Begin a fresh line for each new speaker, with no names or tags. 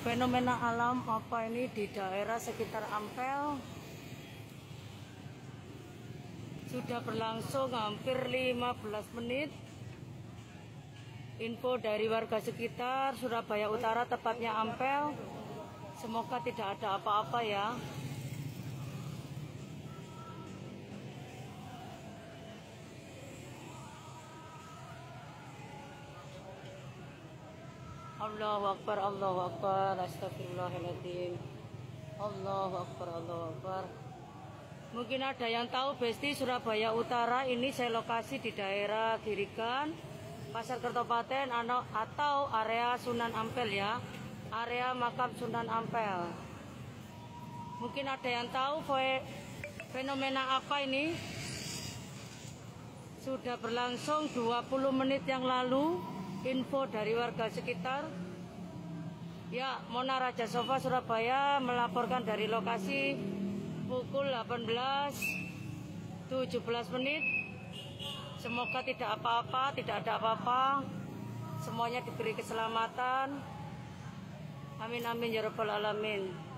Fenomena alam apa ini di daerah sekitar Ampel sudah berlangsung hampir 15 menit. Info dari warga sekitar Surabaya Utara tepatnya Ampel. Semoga tidak ada apa-apa ya. Allahu Akbar, Allahu Akbar, Astagfirullahaladzim. Allahu Akbar, Allahu Akbar. Mungkin ada yang tahu Besti Surabaya Utara ini saya lokasi di daerah Girikan, Pasar Kertopaten atau area Sunan Ampel ya. Area makam Sunan Ampel. Mungkin ada yang tahu fe- fenomena apa ini? Sudah berlangsung 20 menit yang lalu info dari warga sekitar. Ya, Mona Raja Sofa Surabaya melaporkan dari lokasi pukul 18 17 menit. Semoga tidak apa-apa, tidak ada apa-apa. Semuanya diberi keselamatan. Amin amin ya rabbal alamin.